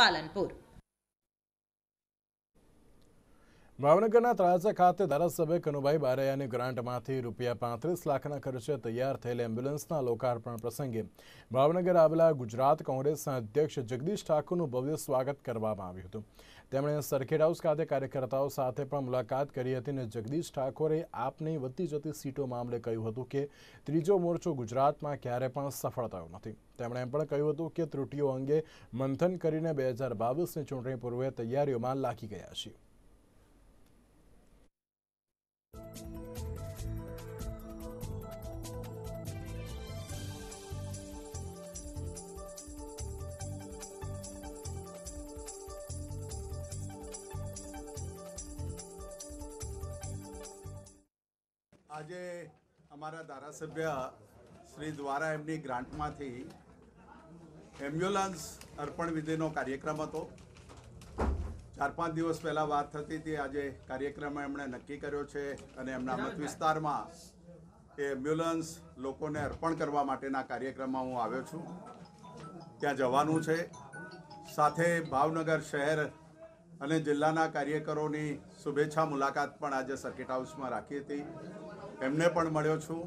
પાલનપુર. ભાવનગરના ત્રાજા ખાતે ધારાસભ્ય કનુભાઈ બારૈયાની ગ્રાન્ટમાંથી રૂપિયા પાંત્રીસ લાખના ખર્ચે તૈયાર થયેલ એમ્બ્યુલન્સના લોકાર્પણ પ્રસંગે ભાવનગર આવેલા ગુજરાત કોંગ્રેસના અધ્યક્ષ જગદીશ ઠાકોરનું ભવ્ય સ્વાગત કરવામાં આવ્યું હતું. તેમણે સર્કિટ હાઉસ ખાતે કાર્યકર્તાઓ સાથે પણ મુલાકાત કરી હતી અને જગદીશ ઠાકોરે આપની વધતી જતી સીટો મામલે કહ્યું હતું કે ત્રીજો મોરચો ગુજરાતમાં ક્યારે પણ સફળ થયો નથી. તેમણે એમ પણ કહ્યું હતું કે ત્રુટીઓ અંગે મંથન કરીને બે હજાર બાવીસની ચૂંટણી પૂર્વે તૈયારીઓમાં લાગી ગયા છીએ. આજે અમારા ધારાસભ્ય શ્રી દ્વારા એમની ગ્રાન્ટમાંથી એમ્બ્યુલન્સ અર્પણ વિધિનો કાર્યક્રમ હતો. ચાર પાંચ દિવસ પહેલાં વાત થતી હતી. આજે કાર્યક્રમ એમણે નક્કી કર્યો છે અને એમના મત વિસ્તારમાં એ એમ્બ્યુલન્સ લોકોને અર્પણ કરવા માટેના કાર્યક્રમમાં હું આવ્યો છું. ત્યાં જવાનું છે. સાથે ભાવનગર શહેર અને જિલ્લાના કાર્યકરોની શુભેચ્છા મુલાકાત પણ આજે સર્કિટ હાઉસમાં રાખી હતી. એમને પણ મળ્યો છું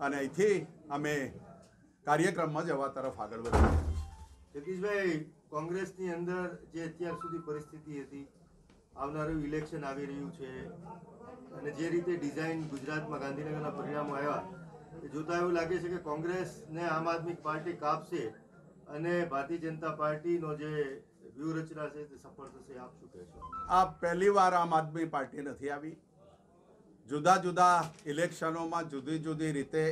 અને અહીંથી અમે કાર્યક્રમમાં જવા તરફ આગળ વધ્યા. જગદીશભાઈ કોંગ્રેસની અંદર જે અત્યાર સુધી પરિસ્થિતિ હતી આવનારું ઇલેક્શન આવી રહ્યું છે અને જે રીતે ડિઝાઇન ગુજરાતમાં ગાંધીનગરના પરિણામો આવ્યા એ જોતા એવું લાગે છે કે કોંગ્રેસને આમ આદમી પાર્ટી કાપશે અને ભારતીય જનતા પાર્ટીનો જે વ્યૂહરચના છે તે સફળ થશે આપ શું કહેશો? આ પહેલી વાર આમ આદમી પાર્ટી નથી આવી. જુદા જુદા ઇલેક્શનોમાં જુદી જુદી રીતે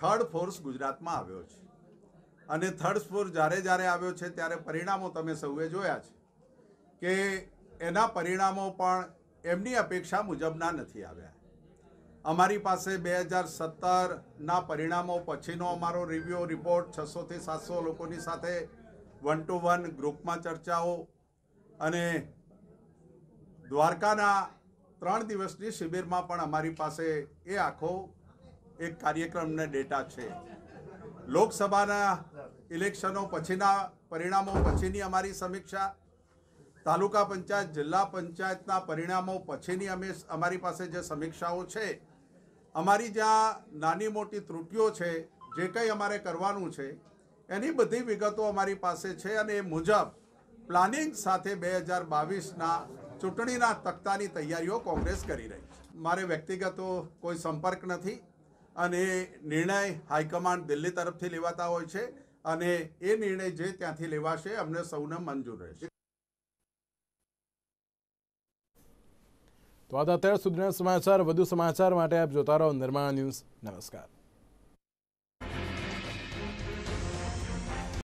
થર્ડ ફોર્સ ગુજરાતમાં આવ્યો છે. અને થર્ડ ફોર્સ જ્યારે જ્યારે આવ્યો છે ત્યારે પરિણામો તમે સૌએ જોયા છે કે એના પરિણામો પણ એમની અપેક્ષા મુજબના નથી આવ્યા. અમારી પાસે બે હજાર સત્તરના પરિણામો પછીનો અમારો રિવ્યુ રિપોર્ટ છસોથી સાતસો લોકોની સાથે વન ટુ વન ગ્રુપમાં ચર્ચાઓ અને દ્વારકાના ત્રણ દિવસની શિબિરમાં પણ અમારી પાસે એ આખો એક કાર્યક્રમને ડેટા છે. લોકસભાના ઇલેક્શનો પછીના પરિણામો પછીની અમારી સમીક્ષા, તાલુકા પંચાયત, જિલ્લા પંચાયતના પરિણામો પછીની અમે અમારી પાસે જે સમીક્ષાઓ છે, અમારી જ્યાં નાની મોટી ત્રુટીઓ છે, જે કંઈ અમારે કરવાનું છે, એની બધી વિગતો અમારી પાસે છે અને એ મુજબ પ્લાનિંગ સાથે બે હજાર બાવીસના ચૂંટણીના તખ્તાની તૈયારીઓ કોંગ્રેસ કરી રહી છે. મારે વ્યક્તિગત કોઈ સંપર્ક નથી અને નિર્ણય હાઈકમાન્ડ દિલ્હી તરફથી લેવાતા હોય છે અને એ નિર્ણય જે ત્યાંથી લેવાશે અમને સૌને મંજૂર રહેશે. તો આ અત્યાર સુધીના સમાચાર. વધુ સમાચાર માટે આપ જોતા રહો નિર્માણ ન્યૂઝ. નમસ્કાર.